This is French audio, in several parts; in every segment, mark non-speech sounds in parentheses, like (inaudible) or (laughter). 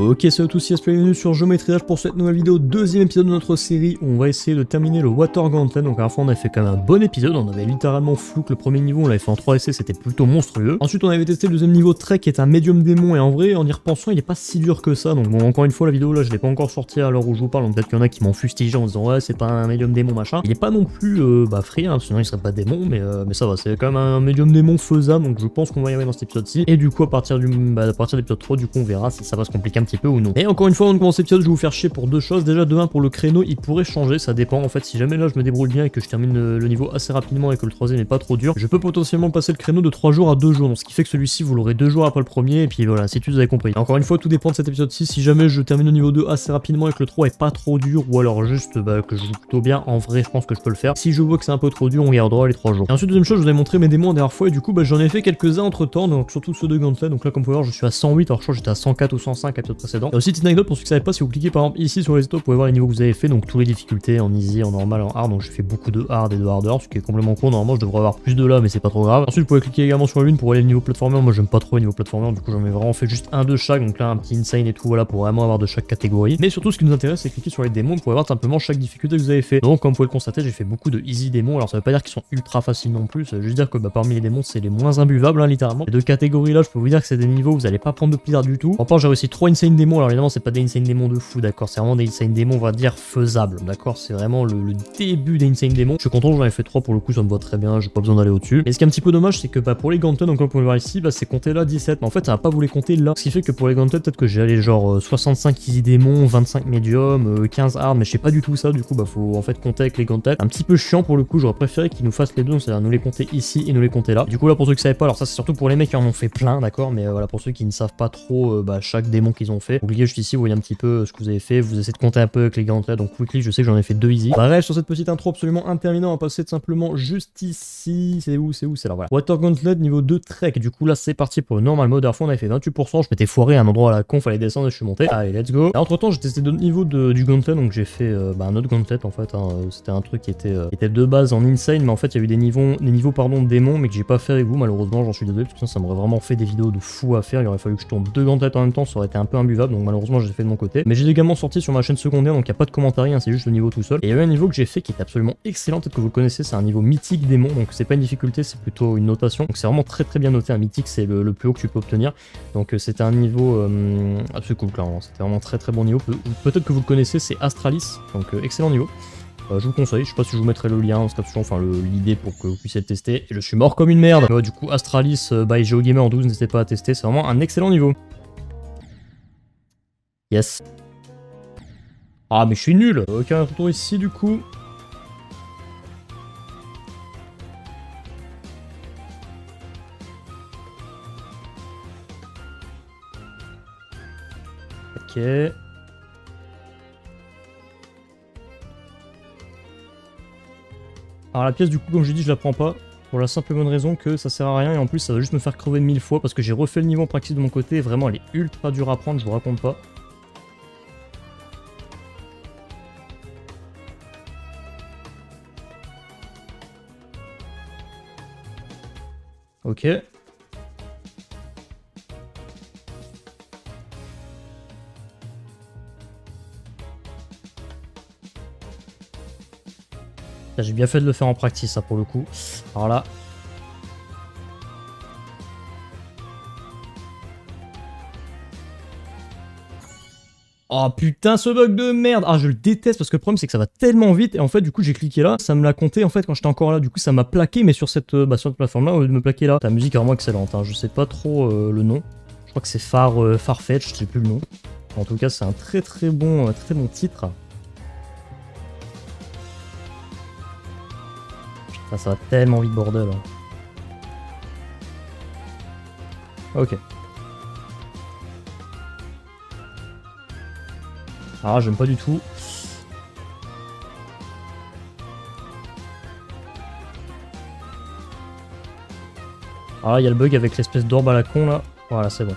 Ok, salut à tous, yes, bienvenue sur Geometry Dash pour cette nouvelle vidéo, deuxième épisode de notre série on va essayer de terminer le Water. Donc à la fois on a fait quand même un bon épisode, on avait littéralement flou que le premier niveau, on l'avait fait en 3 essais, c'était plutôt monstrueux. Ensuite on avait testé le deuxième niveau Trek qui est un médium démon et en vrai en y repensant il est pas si dur que ça. Donc bon encore une fois la vidéo là je l'ai pas encore sortie à l'heure où je vous parle, donc peut-être qu'il y en a qui m'ont fustigé en disant ouais c'est pas un médium démon machin. Il est pas non plus euh, bah free, hein, sinon il serait pas démon, mais, euh, mais ça va, c'est quand même un médium démon faisable, donc je pense qu'on va y arriver dans cet épisode-ci. Et du coup à partir du bah, de l'épisode 3 du coup on verra si ça va se compliquer un peu ou non. Et encore une fois, avant de commencer l'épisode, je vais vous faire chier pour deux choses. Déjà, de un, pour le créneau, il pourrait changer, ça dépend. En fait, si jamais là je me débrouille bien et que je termine le, niveau assez rapidement et que le troisième n'est pas trop dur, je peux potentiellement passer le créneau de 3 jours à 2 jours. Donc, ce qui fait que celui-ci, vous l'aurez 2 jours après le premier. Et puis voilà, si tu vous avez compris. Encore une fois, tout dépend de cet épisode-ci. Si jamais je termine le niveau 2 assez rapidement et que le 3 est pas trop dur, ou alors juste bah, que je joue plutôt bien, en vrai, je pense que je peux le faire. Si je vois que c'est un peu trop dur, on gardera les 3 jours. Et ensuite, deuxième chose, je vous ai montré mes démons la dernière fois et du coup, bah, j'en ai fait quelques-uns entre temps, donc surtout ceux de Gauntlet. Donc là, comme vous pouvez voir, je suis à 108, alors je crois que j'étais à 104 ou 105 à précédent. Aussi, petite anecdote pour ceux qui savaient pas, si vous cliquez par exemple ici sur les stop, vous pouvez voir les niveaux que vous avez fait, donc toutes les difficultés en easy, en normal, en hard. Donc j'ai fait beaucoup de hard et de harder, ce qui est complètement con. Normalement, je devrais avoir plus de là, mais c'est pas trop grave. Ensuite, vous pouvez cliquer également sur la lune pour aller au niveau platformer. Moi, j'aime pas trop les niveaux platformer, du coup, j'en ai vraiment fait juste un de chaque. Donc là, un petit insane et tout, voilà, pour vraiment avoir de chaque catégorie. Mais surtout, ce qui nous intéresse, c'est cliquer sur les démons pour voir simplement chaque difficulté que vous avez fait. Donc, comme vous pouvez le constater, j'ai fait beaucoup de easy démons. Alors, ça veut pas dire qu'ils sont ultra faciles non plus. Ça veut juste dire que bah, parmi les démons, c'est les moins imbuvables, hein, littéralement. Les deux catégories là, je peux vous dire que c'est des niveaux où vous allez pas prendre de plaisir du tout. Enfin, j'ai réussi trois insane. Alors, évidemment, c'est pas des insane démons de fou, d'accord. C'est vraiment des insane démons, on va dire, faisables, d'accord. C'est vraiment le, début des insane démons. Je suis content, j'en ai fait trois pour le coup, ça me va très bien. J'ai pas besoin d'aller au-dessus. Et ce qui est un petit peu dommage, c'est que bah, pour les Ganton, comme vous pouvez voir ici, bah, c'est compté là 17. Mais en fait, ça va pas vous les compter là. Ce qui fait que pour les Ganton, peut-être que j'ai allé genre 65 euh, easy démons, 25 médium, 15 hard, mais je sais pas du tout ça. Du coup, bah, faut en fait compter avec les Ganton. Un petit peu chiant pour le coup, j'aurais préféré qu'ils nous fassent les deux, c'est-à-dire nous les compter ici et nous les compter là. Du coup, là, pour ceux qui savaient pas, alors ça, c'est surtout pour les mecs qui en ont fait plein, d'accord, mais euh, voilà, pour ceux qui ne savent pas trop euh, bah, chaque démon qu'ils ont fait, vous cliquez juste ici, vous voyez un petit peu ce que vous avez fait, vous essayez de compter un peu avec les Ganton. Donc, quickly, je sais que j'en ai fait deux easy. Bref, sur cette petite intro absolument interminable, on va passer simplement juste ici. C'est où C'est où C'est là, voilà. Water Gauntlet niveau 2 Trek. Du coup, là, c'est parti pour le normal mode. À fond, on avait fait 28%. Je m'étais foiré à un endroit à la con, fallait descendre et je suis monté. Allez, let's go. entre temps, j'ai testé d'autres niveaux du Gauntlet. Donc, j'ai fait euh, bah, un autre Gauntlet en fait. Hein. C'était un truc qui était, euh, était de base en insane, mais en fait, il y a eu des niveaux, des niveaux pardon, démons, mais que j'ai pas fait avec vous. Malheureusement, j'en suis désolé parce que ça, ça m'aurait vraiment fait des vidéos de fou à faire. Il aurait fallu que je tourne deux Gauntlets en même temps, ça aurait été un peu imbuvable. Donc, malheureusement, j'ai fait de mon côté. Mais j'ai également sorti sur ma chaîne secondaire, donc il n'y a pas de commentaires, hein, c'est juste le niveau tout seul. Et il y a un niveau que j'ai fait qui est absolument excellent, peut-être que vous le connaissez, c'est un niveau mythique démon, donc c'est pas une difficulté, c'est plutôt une notation. Donc c'est vraiment très très bien noté, un mythique c'est le, plus haut que tu peux obtenir. Donc euh, c'était un niveau euh, absolument cool, clairement, c'était vraiment très très bon niveau. peut-être que vous le connaissez, c'est Astralis, donc euh, excellent niveau. je vous conseille, je sais pas si je vous mettrai le lien en description, enfin l'idée pour que vous puissiez le tester. Et je suis mort comme une merde. du coup, Astralis by GeoGamer en 12, n'hésitez pas à tester, c'est vraiment un excellent niveau. Yes. Ah mais je suis nul Ok, un retour ici du coup. Ok. Alors la pièce du coup comme je dis je la prends pas pour la simple et bonne raison que ça sert à rien et en plus ça va juste me faire crever mille fois parce que j'ai refait le niveau en pratique de mon côté vraiment elle est ultra dure à prendre je vous raconte pas. J'ai bien fait de le faire en pratique, ça, pour le coup. Alors là... Oh putain ce bug de merde Ah je le déteste parce que le problème c'est que ça va tellement vite et en fait du coup j'ai cliqué là, ça me l'a compté en fait quand j'étais encore là, du coup ça m'a plaqué mais sur cette, euh, bah, sur cette plateforme là au lieu de me plaquer là. La musique est vraiment excellente, hein. je sais pas trop euh, le nom. Je crois que c'est Far, euh, Farfetch, je sais plus le nom. En tout cas c'est un très très bon, très bon titre. Putain ça va tellement vite bordel. Hein. Ok. Ah, j'aime pas du tout. Ah, il y a le bug avec l'espèce d'orbe à la con là. Voilà, c'est bon.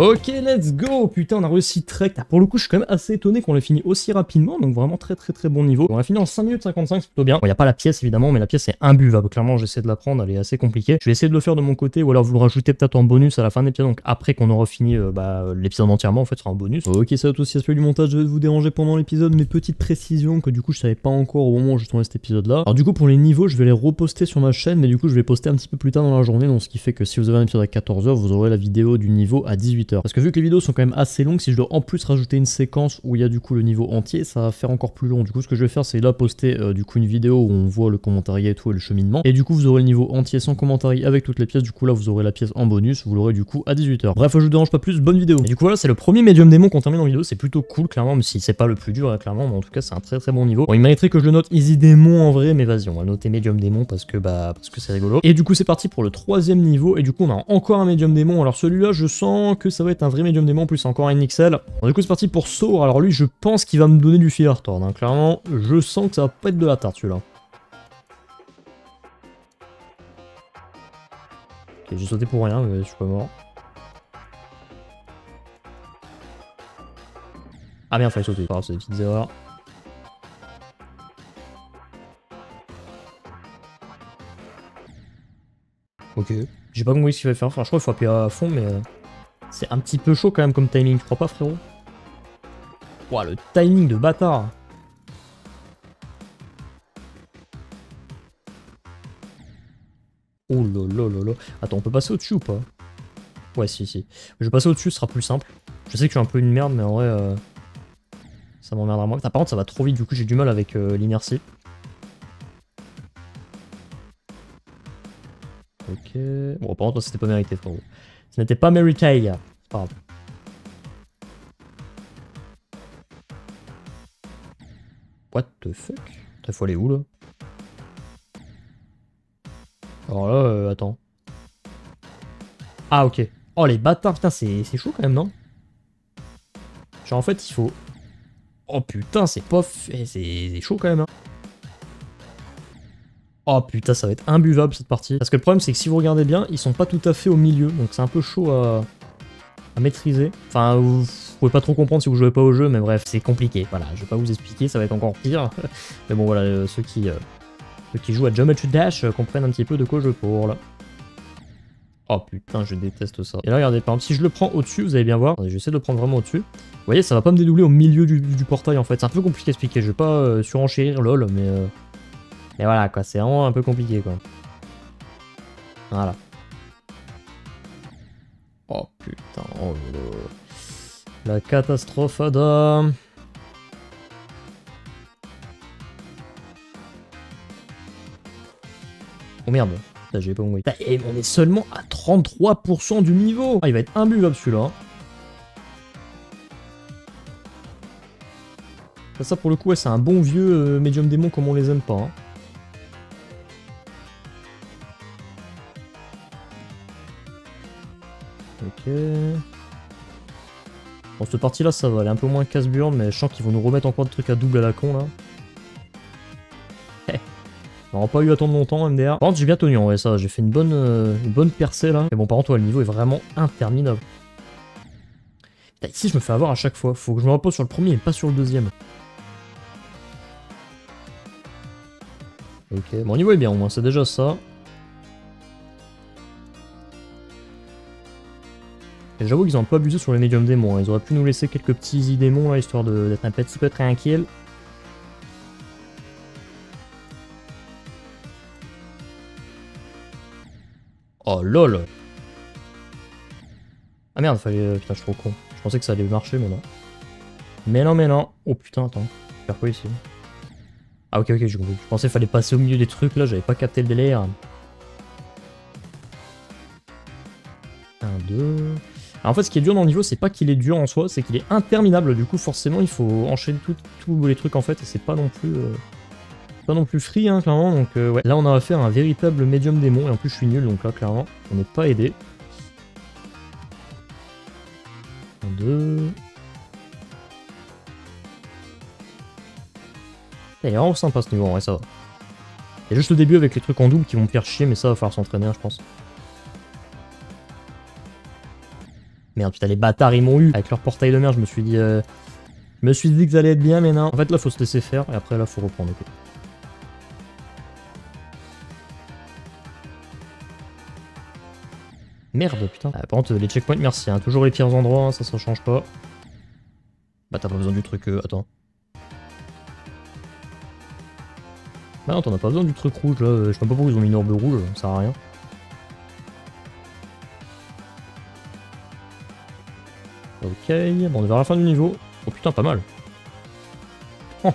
Ok, let's go Putain, on a réussi Trek. Ah, pour le coup, je suis quand même assez étonné qu'on l'ait fini aussi rapidement, donc vraiment très très très bon niveau. On a fini en 5 minutes 55, c'est plutôt bien. Bon, il a pas la pièce évidemment, mais la pièce est imbuvable. Clairement, j'essaie de la prendre, elle est assez compliquée. Je vais essayer de le faire de mon côté, ou alors vous le rajoutez peut-être en bonus à la fin de l'épisode, donc après qu'on aura fini euh, bah, l'épisode entièrement, en fait, ce sera en bonus. Ok, ça va aussi aspect du montage, je vais vous déranger pendant l'épisode, mes petites précisions que du coup je savais pas encore au moment où je tournais cet épisode là. Alors du coup, pour les niveaux, je vais les reposter sur ma chaîne, mais du coup, je vais poster un petit peu plus tard dans la journée, donc ce qui fait que si vous avez un épisode à 14h, vous aurez la vidéo du niveau à 18h. Parce que vu que les vidéos sont quand même assez longues, si je dois en plus rajouter une séquence où il y a du coup le niveau entier, ça va faire encore plus long. Du coup, ce que je vais faire, c'est là poster euh, du coup une vidéo où on voit le commentariat et tout et le cheminement. Et du coup, vous aurez le niveau entier sans commentariat avec toutes les pièces. Du coup, là, vous aurez la pièce en bonus. Vous l'aurez du coup à 18h. Bref, je vous dérange pas plus. Bonne vidéo. Et du coup, voilà, c'est le premier médium démon qu'on termine en vidéo. C'est plutôt cool, clairement, même si c'est pas le plus dur, hein, clairement. Mais en tout cas, c'est un très très bon niveau. Bon, il mériterait que je le note easy démon en vrai, mais vas-y, on va noter médium démon parce que bah parce que c'est rigolo. Et du coup, c'est parti pour le troisième niveau. Et du coup, on a encore un médium démon. Alors celui-là, je sens que ça va être un vrai médium démon, plus encore un XL. Bon, du coup, c'est parti pour Saur. Alors lui, je pense qu'il va me donner du fil à. Hein. Clairement, je sens que ça va pas être de la tarte celui-là. Ok, j'ai sauté pour rien, mais je suis pas mort. Ah merde, fallait sauter. c'est des petites erreurs. Ok. J'ai pas compris ce qu'il va faire. Enfin, je crois qu'il faut appuyer à fond, mais... C'est un petit peu chaud quand même comme timing, tu crois pas, frérot Ouah, le timing de bâtard Oh là Attends, on peut passer au-dessus ou pas? Ouais, si, si. Je vais passer au-dessus, ce sera plus simple. Je sais que je suis un peu une merde, mais en vrai, euh, ça m'emmerdera moins. par contre, ça va trop vite, du coup, j'ai du mal avec euh, l'inertie. Ok. Bon, par contre, c'était pas mérité, frérot. Ce n'était pas mérité. Pas grave. What the fuck? T'as faut aller où là? Alors là, euh, attends. Ah ok. Oh les bâtards, putain c'est chaud quand même, non? Genre en fait il faut... Oh putain c'est pas... C'est chaud quand même, hein. Oh putain, ça va être imbuvable cette partie. Parce que le problème, c'est que si vous regardez bien, ils sont pas tout à fait au milieu. Donc c'est un peu chaud à, à maîtriser. Enfin, vous, pouvez pas trop comprendre si vous jouez pas au jeu, mais bref, c'est compliqué. Voilà, je vais pas vous expliquer, ça va être encore pire. (laughs) mais bon, voilà, euh, ceux, qui, euh, ceux qui jouent à Geometry Dash euh, comprennent un petit peu de quoi je parle. Oh putain, je déteste ça. Et là, regardez, par exemple, si je le prends au-dessus, vous allez bien voir. J'essaie de le prendre vraiment au-dessus. Vous voyez, ça va pas me dédoubler au milieu du, portail, en fait. C'est un peu compliqué à expliquer. Je vais pas surenchérir, lol, mais... Et voilà, quoi, c'est vraiment un peu compliqué, quoi. Voilà. Oh putain, oh La catastrophe Adam. Oh merde, j'ai pas compris. Et on est seulement à 33% du niveau. Ah, il va être imbuvable celui-là. Hein. Ça, pour le coup, c'est un bon vieux euh, médium démon comme on les aime pas. Hein. Bon, cette partie-là, ça va. Elle est un peu moins casse-burne, mais je sens qu'ils vont nous remettre encore des trucs à double à la con, là. (laughs) On n'aura pas eu à attendre longtemps, MDR. Par contre, j'ai bien tenu, ouais, ça. J'ai fait une bonne, euh, une bonne percée, là. Mais bon, par contre, le niveau est vraiment interminable. ici, je me fais avoir à chaque fois. Faut que je me repose sur le premier et pas sur le deuxième. Ok, bon, niveau est bien, au moins, c'est déjà ça. J'avoue qu'ils ont pas abusé sur les médiums démons. Hein. Ils auraient pu nous laisser quelques petits démons là, histoire d'être un petit peu tranquille. Oh lol Ah merde, fallait... Euh, putain, je suis trop con. Je pensais que ça allait marcher, mais non. Mais non, mais non. Oh putain, attends. Faire quoi ici? Ah ok, ok, j'ai compris. Je pensais qu'il fallait passer au milieu des trucs, là. J'avais pas capté le délire. 1, 2... Alors en fait, ce qui est dur dans le niveau, c'est pas qu'il est dur en soi, c'est qu'il est interminable. Du coup, forcément, il faut enchaîner tous les trucs en fait, et c'est pas non plus... Euh, pas non plus free, hein, clairement. Donc euh, ouais, là, on a affaire à un véritable médium démon, et en plus, je suis nul, donc là, clairement, on n'est pas aidé. Un, deux... Il est vraiment sympa ce niveau, ouais, ça va. Il y a juste le début avec les trucs en double qui vont me faire chier, mais ça va falloir s'entraîner, hein, je pense. Merde, putain, les bâtards, ils m'ont eu. Avec leur portail de merde, je me suis dit... euh, Je me suis dit que ça allait être bien, mais non. En fait, là, faut se laisser faire, et après, là, faut reprendre, ok. Merde, putain. Par contre, les checkpoints, merci. Hein. Toujours les pires endroits, hein, ça, ça change pas. Bah, t'as pas besoin du truc... euh, Attends. Bah non, t'en as pas besoin du truc rouge, là. euh, Je sais pas pourquoi ils ont mis une orbe rouge, ça sert à rien. Ok, bon, on est vers la fin du niveau. Oh putain, pas mal. (laughs)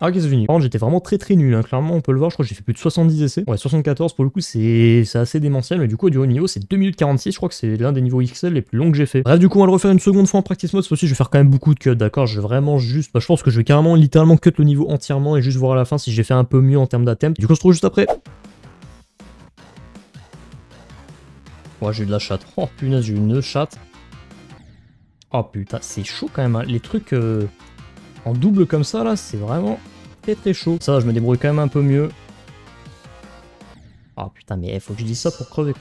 Ah c'est fini? Par contre j'étais vraiment très très nul, hein. clairement on peut le voir, je crois que j'ai fait plus de 70 essais. Ouais 74 pour le coup c'est c'est assez démentiel, mais du coup du haut niveau c'est 2 minutes 46, je crois que c'est l'un des niveaux XL les plus longs que j'ai fait. Bref du coup on va le refaire une seconde fois en practice mode, cette fois-ci je vais faire quand même beaucoup de cuts, d'accord? Je vais vraiment juste, bah, je pense que je vais carrément littéralement cut le niveau entièrement et juste voir à la fin si j'ai fait un peu mieux en termes d'attempt. Du coup on se retrouve juste après. Ouais j'ai eu de la chatte. Oh punaise j'ai une chatte. Oh putain c'est chaud quand même, hein. les trucs... euh, en double comme ça là, c'est vraiment très très chaud. Ça je me débrouille quand même un peu mieux. Ah putain, mais il faut que je dise ça pour crever.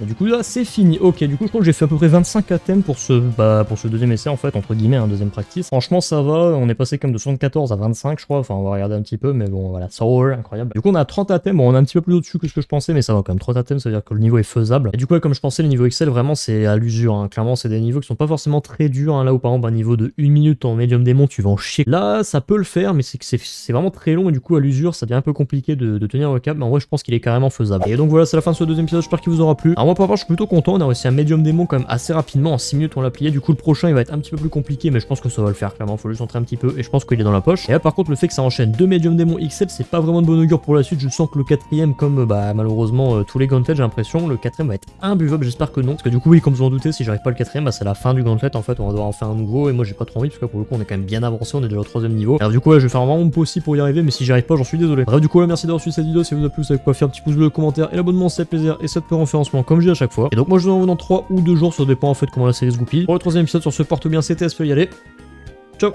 Et du coup là c'est fini. Ok, du coup je crois que j'ai fait à peu près 25 items pour ce, bah, pour ce deuxième essai en fait, entre guillemets, un deuxième practice. Franchement ça va, on est passé comme de 74 à 25 je crois, enfin on va regarder un petit peu, mais bon voilà, sour, incroyable. Du coup on a 30 items, bon on est un petit peu plus au-dessus que ce que je pensais, mais ça va quand même, 30 items ça veut dire que le niveau est faisable. Et du coup comme je pensais, le niveau Excel vraiment c'est à l'usure, hein. clairement c'est des niveaux qui sont pas forcément très durs, hein. là où par exemple un niveau de 1 minute en médium démon tu vas en chier. Là ça peut le faire, mais c'est que c'est- vraiment très long et du coup à l'usure ça devient un peu compliqué de, tenir le cap, mais en vrai je pense qu'il est carrément faisable. Et donc voilà c'est la fin de ce deuxième épisode, j'espère qu'il vous aura plu. Moi pour part je suis plutôt content, on a réussi un médium démon quand même assez rapidement, en 6 minutes on l'a plié, du coup le prochain il va être un petit peu plus compliqué, mais je pense que ça va le faire clairement, faut juste entrer un petit peu et je pense qu'il est dans la poche. Et là par contre le fait que ça enchaîne deux médium démon XL c'est pas vraiment de bon augure pour la suite, je sens que le quatrième comme bah malheureusement euh, tous les gauntlets j'ai l'impression, le quatrième va être imbuvable, j'espère que non, parce que du coup oui comme vous en doutez si j'arrive pas le quatrième bah c'est la fin du gauntlet en fait, on va devoir en faire un nouveau et moi j'ai pas trop envie parce que pour le coup on est quand même bien avancé, on est déjà au troisième niveau. Alors du coup ouais, je vais faire vraiment mon possible pour y arriver, mais si arrive pas j'en suis désolé. Bref du coup merci d'avoir suivi cette vidéo, si vous a plu vous faire, un petit pouce bleu, commentaire et l'abonnement c'est plaisir et ça peut référencement je dis à chaque fois. Et donc moi je vous envoie dans 3 ou 2 jours, ça dépend en fait comment la série se goupille. Pour le troisième épisode sur ce porte bien CTS peut y aller. Ciao